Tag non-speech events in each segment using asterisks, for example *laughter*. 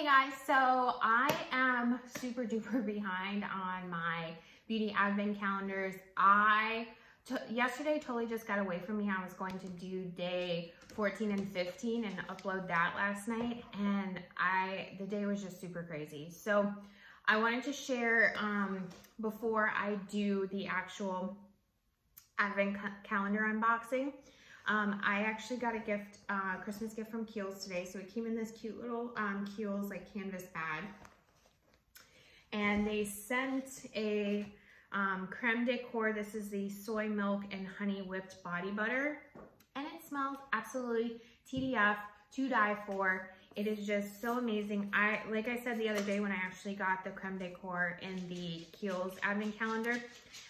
Hey guys, so I am super duper *laughs* behind on my beauty advent calendars. I yesterday totally just got away from me. I was going to do day 14 and 15 and upload that last night and I the day was just super crazy. So I wanted to share um, before I do the actual advent ca calendar unboxing. Um, I actually got a gift, uh, Christmas gift from Kiehl's today. So it came in this cute little um, Kiehl's like canvas bag. And they sent a um, creme de. This is the soy milk and honey whipped body butter. And it smells absolutely TDF to die for. It is just so amazing. I, like I said the other day when I actually got the creme de in the Kiehl's advent calendar,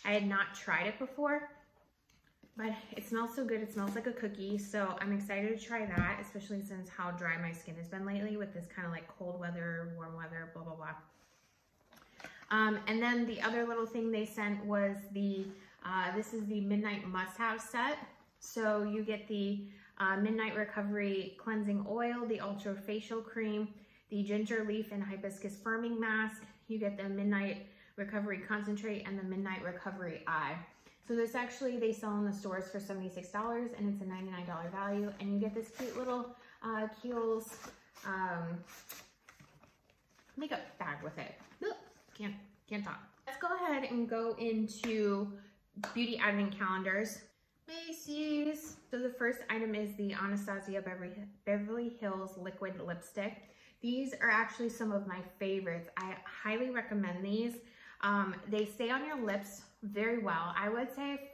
I had not tried it before but it smells so good. It smells like a cookie. So I'm excited to try that, especially since how dry my skin has been lately with this kind of like cold weather, warm weather, blah, blah, blah. Um, and then the other little thing they sent was the, uh, this is the Midnight Must Have set. So you get the uh, Midnight Recovery Cleansing Oil, the Ultra Facial Cream, the Ginger Leaf and Hibiscus Firming Mask. You get the Midnight Recovery Concentrate and the Midnight Recovery Eye. So this actually, they sell in the stores for $76 and it's a $99 value. And you get this cute little uh, Kiehl's um, makeup bag with it. Oop, can't, can't talk. Let's go ahead and go into beauty advent calendars. Macy's. So the first item is the Anastasia Beverly Hills Liquid Lipstick. These are actually some of my favorites. I highly recommend these. Um, they stay on your lips very well. I would say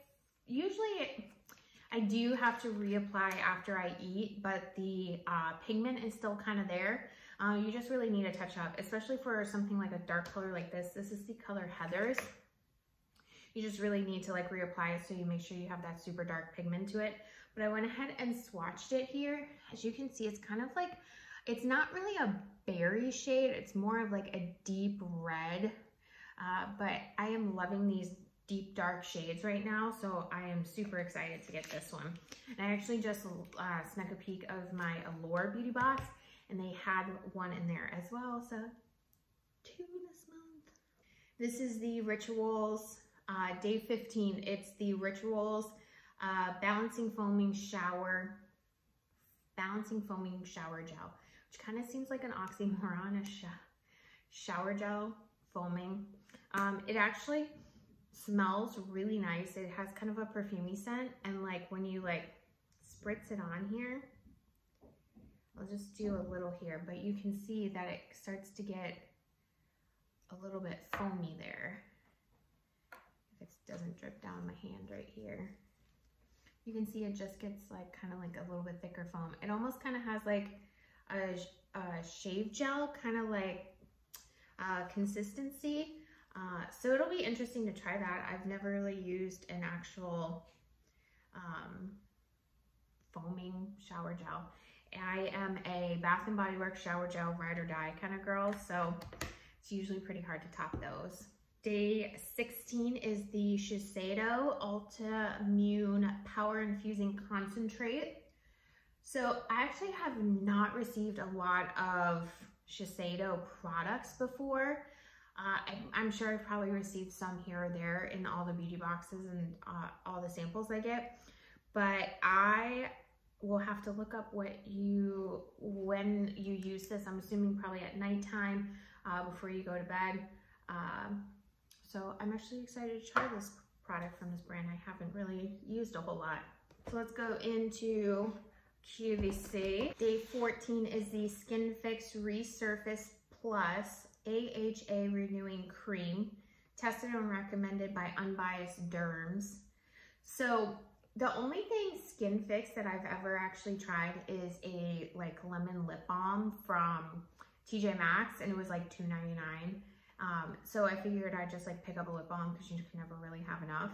usually I do have to reapply after I eat, but the uh, pigment is still kind of there. Uh, you just really need a touch up, especially for something like a dark color like this. This is the color Heathers. You just really need to like reapply it so you make sure you have that super dark pigment to it. But I went ahead and swatched it here. As you can see, it's kind of like, it's not really a berry shade. It's more of like a deep red. Uh, but I am loving these deep dark shades right now. So I am super excited to get this one. And I actually just uh, snuck a peek of my Allure beauty box and they had one in there as well. So two this month. This is the Rituals uh, day 15. It's the Rituals uh, Balancing Foaming Shower, Balancing Foaming Shower Gel, which kind of seems like an oxymoron, a sh shower gel foaming. Um, it actually smells really nice. It has kind of a perfumey scent and like when you like spritz it on here, I'll just do a little here, but you can see that it starts to get a little bit foamy there. If it doesn't drip down my hand right here. You can see it just gets like kind of like a little bit thicker foam. It almost kind of has like a, a shave gel kind of like uh, consistency uh, so it'll be interesting to try that. I've never really used an actual um, foaming shower gel. I am a Bath & Body Works shower gel ride or die kind of girl, so it's usually pretty hard to top those. Day 16 is the Shiseido Ultimune Power Infusing Concentrate. So I actually have not received a lot of Shiseido products before. Uh, I, am sure I've probably received some here or there in all the beauty boxes and uh, all the samples I get, but I will have to look up what you, when you use this, I'm assuming probably at nighttime uh, before you go to bed. Um, so I'm actually excited to try this product from this brand. I haven't really used a whole lot. So let's go into QVC. Day 14 is the Skin Fix Resurface Plus AHA Renewing Cream, tested and recommended by Unbiased Derms. So the only thing Skin Fix that I've ever actually tried is a like lemon lip balm from TJ Maxx and it was like $2.99. Um, so I figured I'd just like pick up a lip balm because you can never really have enough.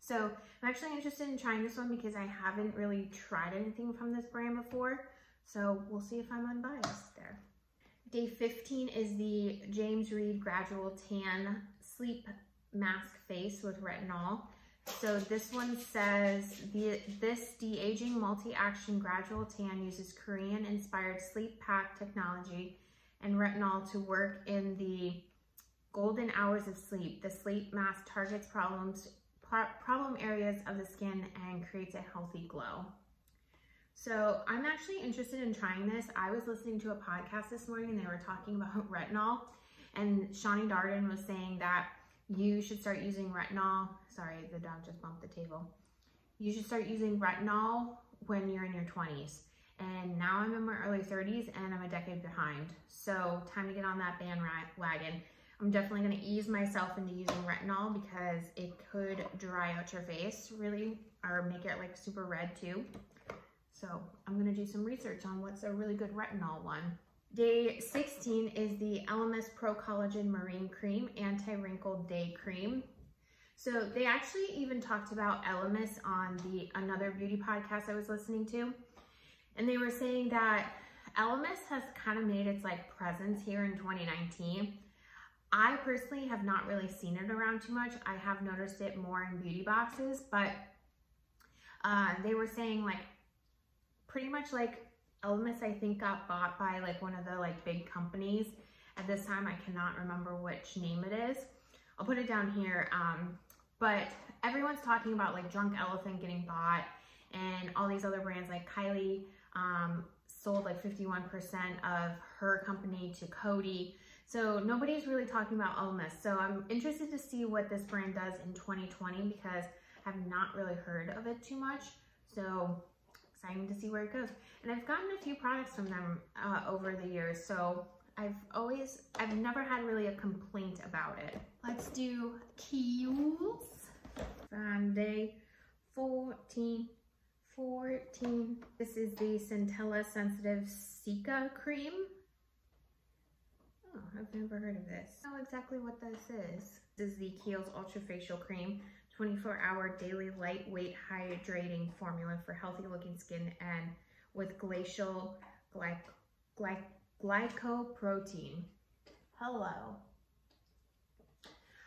So I'm actually interested in trying this one because I haven't really tried anything from this brand before. So we'll see if I'm unbiased there. Day 15 is the James Read Gradual Tan Sleep Mask Face with Retinol. So this one says, the, this de-aging multi-action gradual tan uses Korean-inspired sleep pack technology and retinol to work in the golden hours of sleep. The sleep mask targets problems, problem areas of the skin and creates a healthy glow. So I'm actually interested in trying this. I was listening to a podcast this morning and they were talking about *laughs* retinol and Shani Darden was saying that you should start using retinol. Sorry, the dog just bumped the table. You should start using retinol when you're in your 20s. And now I'm in my early 30s and I'm a decade behind. So time to get on that bandwagon. I'm definitely gonna ease myself into using retinol because it could dry out your face really or make it like super red too. So I'm gonna do some research on what's a really good retinol one. Day 16 is the Elemis Pro Collagen Marine Cream Anti-Wrinkle Day Cream. So they actually even talked about Elemis on the another beauty podcast I was listening to. And they were saying that Elemis has kind of made its like presence here in 2019. I personally have not really seen it around too much. I have noticed it more in beauty boxes, but uh, they were saying like pretty much like Elemis, I think, got bought by like one of the like big companies. At this time, I cannot remember which name it is. I'll put it down here. Um, but everyone's talking about like Drunk Elephant getting bought and all these other brands like Kylie um, sold like 51% of her company to Coty. So nobody's really talking about Elemis. So I'm interested to see what this brand does in 2020 because I have not really heard of it too much. So exciting to see where it goes. And I've gotten a few products from them uh, over the years, so I've always, I've never had really a complaint about it. Let's do Kiehl's from day 14, 14. This is the Centella Sensitive Cica Cream. Oh, I've never heard of this. I know exactly what this is. This is the Kiehl's Ultra Facial Cream. 24 hour daily lightweight hydrating formula for healthy looking skin and with glacial gly gly glycoprotein. Hello.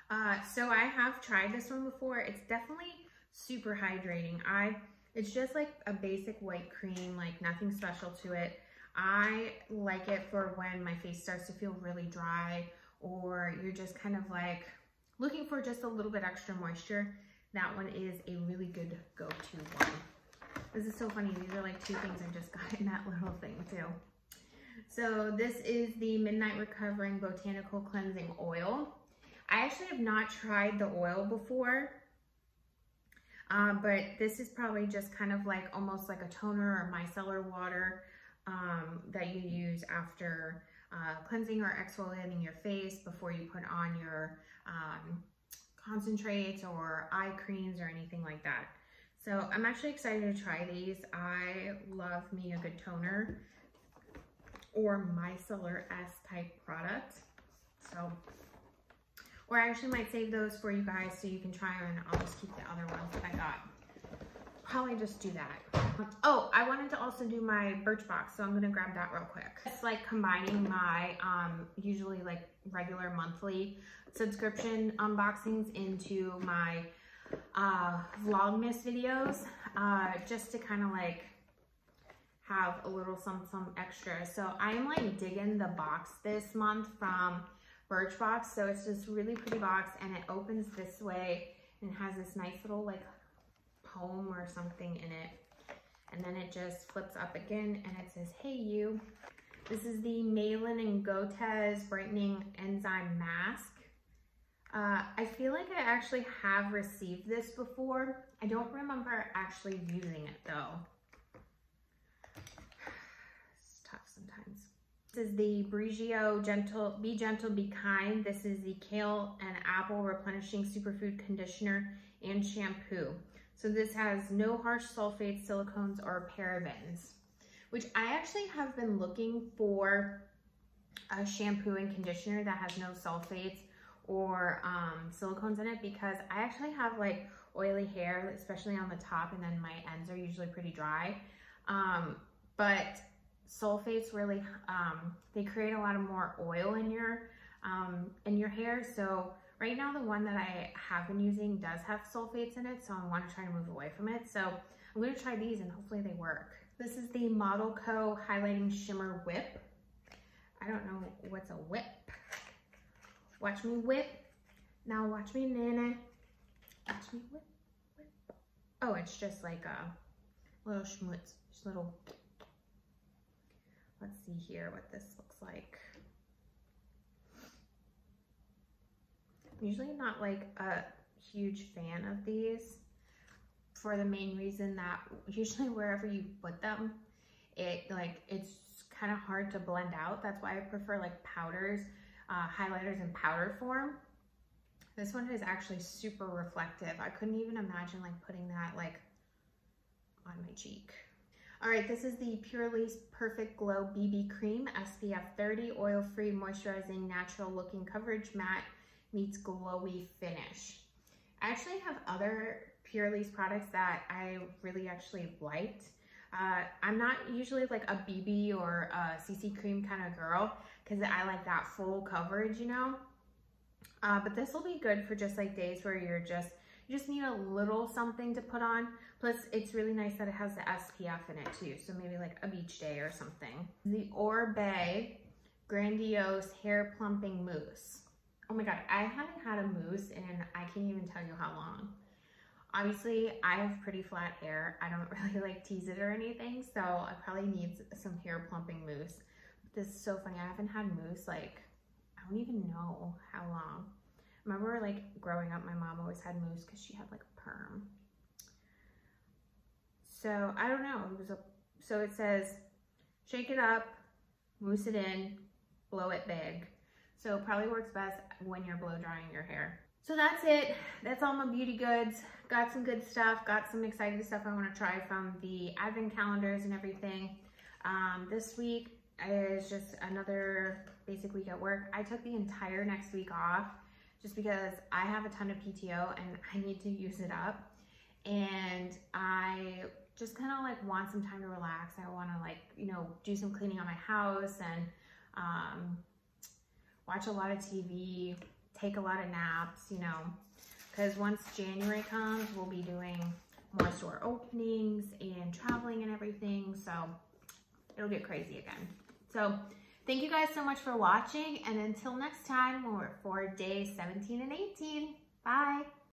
Uh, so I have tried this one before. It's definitely super hydrating. I It's just like a basic white cream, like nothing special to it. I like it for when my face starts to feel really dry or you're just kind of like looking for just a little bit extra moisture, that one is a really good go-to one. This is so funny. These are like two things I just *laughs* got in that little thing too. So this is the Midnight Recovering Botanical Cleansing Oil. I actually have not tried the oil before, um, but this is probably just kind of like almost like a toner or micellar water um, that you use after uh, cleansing or exfoliating your face before you put on your um, concentrates or eye creams or anything like that. So I'm actually excited to try these. I love me a good toner or micellar S type product. So, or I actually might save those for you guys so you can try them and I'll just keep the other ones that I got. Probably just do that. Oh, I wanted to also do my Birchbox, so I'm gonna grab that real quick. It's like combining my um, usually like regular monthly subscription unboxings into my uh, Vlogmas videos uh, just to kind of like have a little some some extra. So I'm like digging the box this month from Birchbox. So it's this really pretty box and it opens this way and has this nice little like poem or something in it. And then it just flips up again and it says, hey you. This is the Malin and Goetz Brightening Enzyme Mask. Uh, I feel like I actually have received this before. I don't remember actually using it though. It's tough sometimes. This is the Briogeo Gentle, Be Gentle, Be Kind. This is the Kale and Apple Replenishing Superfood Conditioner and Shampoo. So this has no harsh sulfates, silicones, or parabens, which I actually have been looking for a shampoo and conditioner that has no sulfates or um, silicones in it because I actually have like oily hair, especially on the top, and then my ends are usually pretty dry. Um, but sulfates really, um, they create a lot of more oil in your, um, in your hair. So right now the one that I have been using does have sulfates in it, so I want to try to move away from it. So I'm going to try these and hopefully they work. This is the Model Co Highlighting Shimmer Whip. I don't know what's a whip? Watch me whip. Now watch me nana. Watch me whip, whip. Oh, it's just like a little schmutz, just little. Let's see here what this looks like. Usually not like a huge fan of these for the main reason that usually wherever you put them, it like it's kind of hard to blend out. That's why I prefer like powders, uh, highlighters in powder form. This one is actually super reflective. I couldn't even imagine like putting that like on my cheek. All right, this is the Purlisse Perfect Glow BB Cream, SPF 30, oil-free, moisturizing, natural looking coverage matte meets glowy finish. I actually have other Purlisse products that I really actually liked. Uh, I'm not usually like a BB or a CC cream kind of girl because I like that full coverage, you know. Uh, but this will be good for just like days where you're just, you just need a little something to put on. Plus it's really nice that it has the SPF in it too. So maybe like a beach day or something. The Oribe Grandiose Hair Plumping Mousse. Oh my God, I haven't had a mousse and I can't even tell you how long. Obviously, I have pretty flat hair. I don't *laughs* really like tease it or anything, so I probably need some hair plumping mousse. But this is so funny. I haven't had mousse like, I don't even know how long. I remember like growing up, my mom always had mousse because she had like a perm. So I don't know. It was a so it says shake it up, mousse it in, blow it big. So probably works best when you're blow drying your hair. So that's it. That's all my beauty goods. Got some good stuff. Got some exciting stuff I want to try from the advent calendars and everything. Um, this week is just another basic week at work. I took the entire next week off just because I have a ton of PTO and I need to use it up. And I just kind of like want some time to relax. I want to like, you know, do some cleaning on my house and um, watch a lot of TV, take a lot of naps, you know, because once January comes, we'll be doing more store openings and traveling and everything. So it'll get crazy again. So thank you guys so much for watching. And until next time, we're for day 17 and 18. Bye.